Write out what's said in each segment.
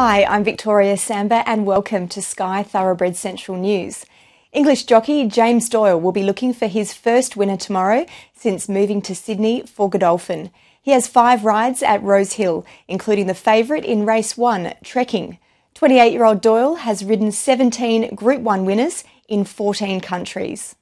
Hi, I'm Victoria Samba and welcome to Sky Thoroughbred Central News. English jockey James Doyle will be looking for his first winner tomorrow since moving to Sydney for Godolphin. He has five rides at Rosehill, including the favourite in race one, Trekking. 28 year old Doyle has ridden 17 Group 1 winners in 14 countries.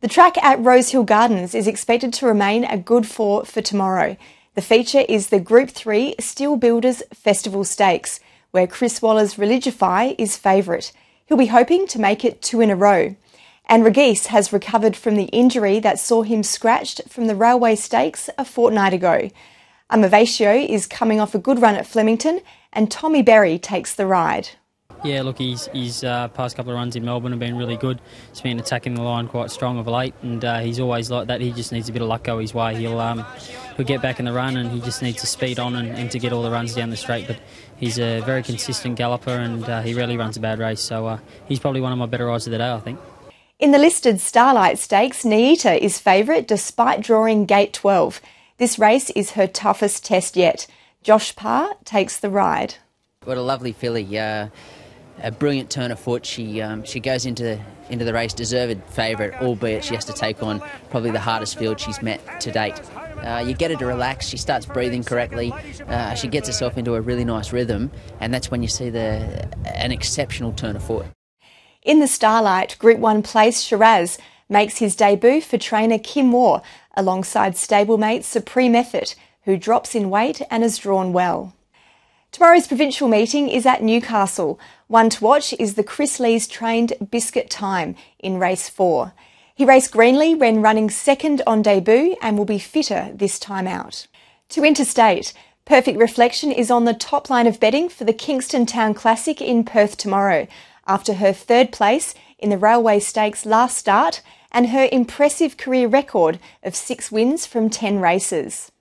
The track at Rosehill Gardens is expected to remain a good four for tomorrow. The feature is the Group 3 Steel Builders Festival Stakes where Chris Waller's Religify is favourite. He'll be hoping to make it two in a row. And Regis has recovered from the injury that saw him scratched from the Railway Stakes a fortnight ago. Amavatio is coming off a good run at Flemington, and Tommy Berry takes the ride. Yeah, look, his, his uh, past couple of runs in Melbourne have been really good. He's been attacking the line quite strong of late, and uh, he's always like that. He just needs a bit of luck go his way. He'll um, he'll get back in the run, and he just needs to speed on and, and to get all the runs down the straight. But he's a very consistent galloper, and uh, he rarely runs a bad race. So uh, he's probably one of my better rides of the day, I think. In the listed Starlight Stakes, Niita is favourite despite drawing gate 12. This race is her toughest test yet. Josh Parr takes the ride. What a lovely filly. Uh, a brilliant turn of foot. She um, she goes into into the race deserved favourite, albeit she has to take on probably the hardest field she's met to date. Uh, you get her to relax. She starts breathing correctly. Uh, she gets herself into a really nice rhythm, and that's when you see the an exceptional turn of foot. In the Starlight, Group One place Shiraz makes his debut for trainer Kim Moore alongside stablemate Supreme Effort, who drops in weight and is drawn well. Tomorrow's provincial meeting is at Newcastle. One to watch is the Chris Lees trained Biscuit Time in race four. He raced greenly when running second on debut and will be fitter this time out. To interstate, Perfect Reflection is on the top line of betting for the Kingston Town Classic in Perth tomorrow after her third place in the Railway Stakes last start and her impressive career record of six wins from 10 races.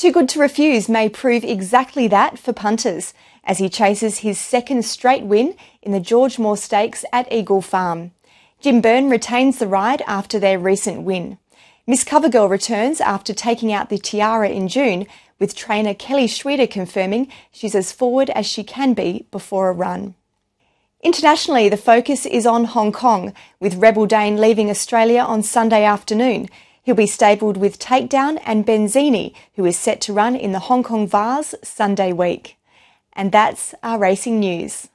Too Good to Refuse may prove exactly that for punters as he chases his second straight win in the George Moore Stakes at Eagle Farm. Jim Byrne retains the ride after their recent win. Miss Covergirl returns after taking out the tiara in June, with trainer Kelly Schweida confirming she's as forward as she can be before a run. Internationally, the focus is on Hong Kong, with Rebel Dane leaving Australia on Sunday afternoon. He'll be stabled with Takedown and Benzini, who is set to run in the Hong Kong Vase Sunday week. And that's our racing news.